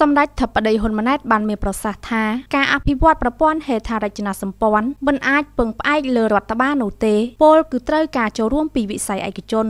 សម្ដេចធិបតីហ៊ុនម៉ាណែតបានមានប្រសាសន៍ថាការអភិវឌ្ឍប្រព័ន្ធហេដ្ឋារចនាសម្ព័ន្ធមិនអាចពឹងផ្អែកលើរដ្ឋបាលនោះទេពលគឺត្រូវការចូលរួមពីវិស័យឯកជន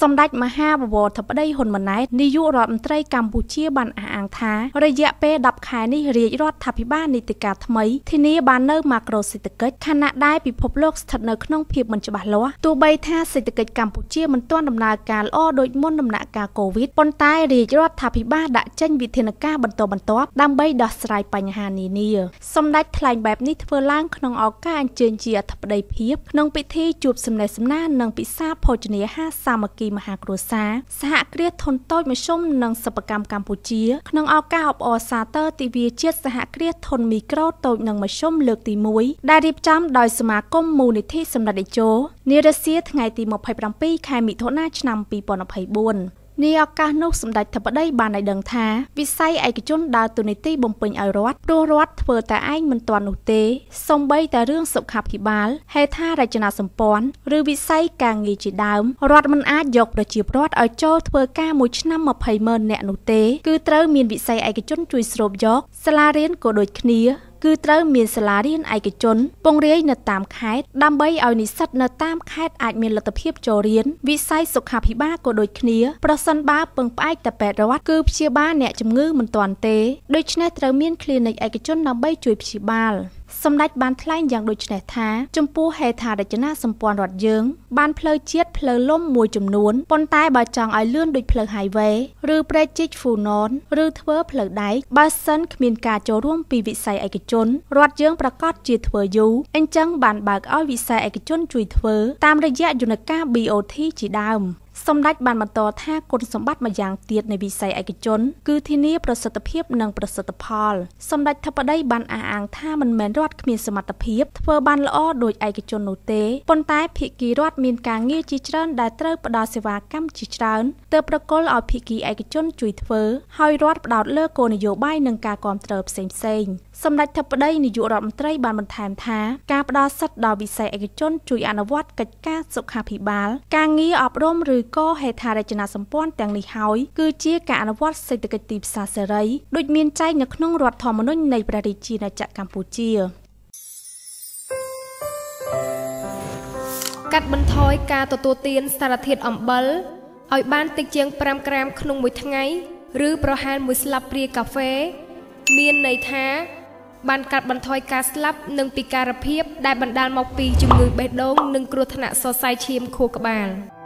សម្ដេចមហាបវរធិបតីហ៊ុនម៉ាណែតនាយករដ្ឋមន្ត្រីកម្ពុជាបានអះអាង ថារយៈពេល10ខែនេះរាជរដ្ឋាភិបាលនីតិកាលថ្មីធានាបាននៅម៉ាក្រូសេដ្ឋកិច្ចខណៈដែលពិភពលោកស្ថិតនៅក្នុងភាពមិនច្បាស់លាស់ទោះបីថាសេដ្ឋកិច្ចកម្ពុជាមិនទាន់ដំណើរការល្អដូចមុនដំណាក់កាលកូវីដប៉ុន្តែរាជរដ្ឋាភិបាលដាក់ចេញវិធានការបន្តបន្ទាប់ដើម្បីដោះស្រាយបញ្ហានានាសម្ដេចថ្លែងបែបនេះធ្វើឡើងក្នុងឱកាសអញ្ជើញជាអធិបតីភាពក្នុងពិធីជួបសំណេះសំណាលនិងពិសាភោជនីយហាសាមគ្គីមហាគ្រួសារសហគ្រាសធុនតូចមធ្យមនិងសិប្បកម្មកម្ពុជាក្នុងឱកាសអបអរសាទរទិវាជាតិសហគ្រាសធុនមីក្រូតូចនិងមធ្យមលើកទី1ដែលរៀបចំដោយសមាគមមូលនិធិសម្ដេចតេជោនារសៀលថ្ងៃទី27ខែមិថុនាឆ្នាំ2024 នាឱកាសនោះសម្ដេចធិបតីបានឲ្យដឹងថាវិស័យឯកជនដើរតួនាទីបំពេញឲ្យរដ្ឋព្រោះរដ្ឋធ្វើតែឯងមិនទាន់នោះទេសំបីតែរឿងសុខាភិបាលហេដ្ឋារចនាសម្ព័ន្ធឬវិស័យការងារជាដើមរដ្ឋមិនអាចយកប្រជាពលរដ្ឋឲ្យចូលធ្វើការមួយឆ្នាំ20ម៉ឺននាក់នោះទេ គឺត្រូវមានវិស័យឯកជនជួយស្រូបយកសាលារៀនក៏ដូចគ្នា គឺត្រូវមានសាលារៀនឯកជនពង្រាយនៅតាមខេត្តដើម្បីឲ្យនិស្សិតនៅតាមខេត្តអាចមានលទ្ធភាពចូលរៀនវិស័យសុខាភិបាលក៏ដូចគ្នាប្រសិនបើពឹងផ្អែកតែពេទ្យរដ្ឋគឺព្យាបាលអ្នកជំងឺមិនទាន់ទេដូច្នេះត្រូវមាន clinic ឯកជនដើម្បីជួយព្យាបាល សម្ដេចបានថ្លែងយ៉ាងដូចនេះថាចំពោះហេដ្ឋារចនាសម្ព័ន្ធរដ្ឋយើង បានផ្លូវជាតិផ្លូវលំមួយចំនួនប៉ុន្តែបើចង់ឲ្យលឿនដូចផ្លូវ highway ឬព្រែកជីកហ្វូណនឬធ្វើផ្លូវដែកបើសិនគ្មានការចូលរួមពីវិស័យឯកជនរដ្ឋយើងប្រកាសជាធ្វើយូរអញ្ចឹងបានបើកឲ្យវិស័យឯកជនជួយធ្វើតាមរយៈយន្តការ BOT ជាដើម សម្ដេចបានបន្តថាគុណសម្បត្តិម្យ៉ាងទៀតនៃវិស័យឯកជន គឺធានាប្រសិទ្ធភាពនិងប្រសិទ្ធផលសម្ដេចធិបតីបានអះអាងថាមិនមែនរដ្ឋគ្មានសមត្ថភាពធ្វើបានល្អដោយឯកជននោះទេប៉ុន្តែភាគីរដ្ឋមានការងារជាច្រើនដែលត្រូវផ្ដល់សេវាកម្មជាច្រើនទើបប្រគល់ឲ្យភាគីឯកជនជួយធ្វើហើយរដ្ឋផ្ដោតលើគោលនយោបាយនិងការគ្រប់គ្រងផ្សេងៗសម្ដេចធិបតីនាយករដ្ឋមន្ត្រីបានបន្ថែមថាការផ្ដល់សិទ្ធិដល់វិស័យឯកជនជួយអនុវត្តកិច្ចការសុខាភិបាល ការងារអប់រំឬក៏ហេដ្ឋារចនាសម្ព័ន្ធទាំងនេះហើយគឺជាការអនុវត្តសេដ្ឋកិច្ចទីផ្សារសេរីដូចមានចែងនៅក្នុងរដ្ឋធម្មនុញ្ញនៃព្រះរាជាណាចក្រកម្ពុជាកាត់បន្ថយការទទួលទានសារធាតុអំបិលឲ្យបានតិចជាង5ក្រាមក្នុងមួយថ្ងៃឬប្រហែល1ស្លាបព្រាកាហ្វេ មានន័យថា បានកាត់បន្ថយការស្លាប់និងពិការភាព ដែលបណ្ដាលមកពីជំងឺបេះដូងនិងគ្រោះថ្នាក់សរសៃឈាមខួរក្បាល។